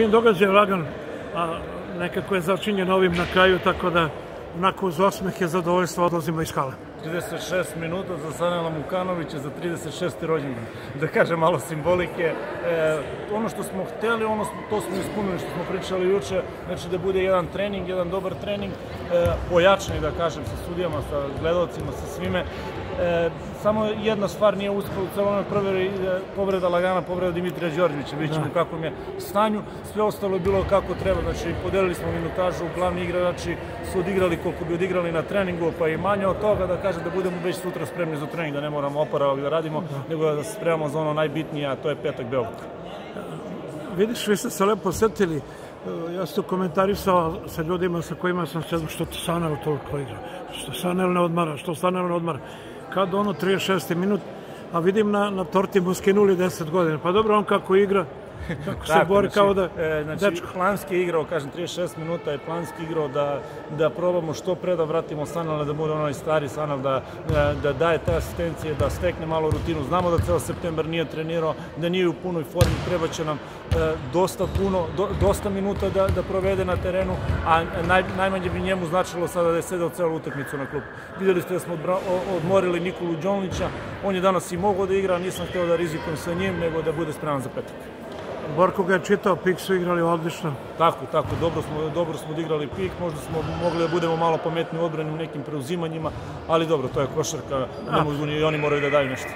fin događaj, lagan, a nekako je začinjen ovim na kraju, tako da onako uz osmeh je zadovoljstvo odlazimo iz hale. 36 minuta za Sanela Mukanovića za 36. rođendan. Da kažem malo simbolike. E, ono što smo hteli, ono smo, to smo ispunili što smo pričali juče, znači da bude jedan trening, jedan dobar trening, e, ojačani da kažem sa sudijama, sa gledalcima, sa svime. E, samo jedna stvar nije uspela u celome prveri, e, povreda Lagana, povreda Dimitrija Đorđevića, vidjet ćemo da. kakvom je stanju, sve ostalo je bilo kako treba, znači podelili smo minutažu, glavni igrači su odigrali koliko bi odigrali na treningu, pa i manje od toga da kažem da budemo već sutra spremni za trening, da ne moramo oporavak da radimo, nego da se spremamo za ono najbitnije, a to je petak Beograd. Vidiš, vi ste se lepo setili, ja sam komentarisao sa ljudima sa kojima sam se, što Sanel toliko igra, što Sanel ne odmara, što Sanel ne odmara kad ono 36. minut, a vidim na, na torti mu skinuli 10 godina. Pa dobro, on kako igra, kako se bori znači, kao da... E, znači, dečko. Planski je igrao, kažem, 36 minuta je Planski igrao da, da probamo što pre da vratimo Sanala, da bude onaj stari Sanal, da, da, da daje te asistencije, da stekne malo rutinu. Znamo da ceo september nije trenirao, da nije u punoj formi, treba će nam e, dosta puno, do, dosta minuta da, da provede na terenu, a naj, najmanje bi njemu značilo sada da je sedao celu utakmicu na klubu. Videli ste da smo odbra, odmorili Nikolu Đolnića, on je danas i mogao da igra, nisam hteo da rizikujem sa njim, nego da bude spreman za petak. Borko ga je čitao, pik su igrali odlično. Tako, tako, dobro smo, dobro smo odigrali pik, možda smo mogli da budemo malo pametni u odbrani u nekim preuzimanjima, ali dobro, to je košarka, ne mogu ni oni moraju da daju nešto.